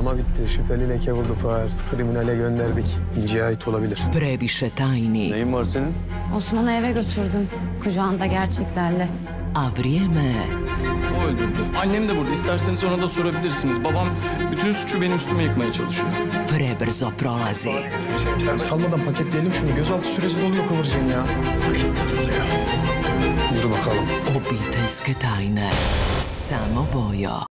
Arama bitti. Şüpheli leke buldu Pars. Kriminale gönderdik. İnci'ye ait olabilir. Previše tajni, Neyin var senin? Osman'ı eve götürdüm. Kucağında gerçeklerle. a vrijeme O öldürdü. Annem de burada. İsterseniz ona da sorabilirsiniz. Babam bütün suçu benim üstüme yıkmaya çalışıyor. prebrzo prolazi. Kalmadan paketleyelim şunu. Gözaltı süresi doluyor kıvırcığın ya. Vakit daralıyor. Yürü bakalım. Obiteljske tajne. Samo Vojo.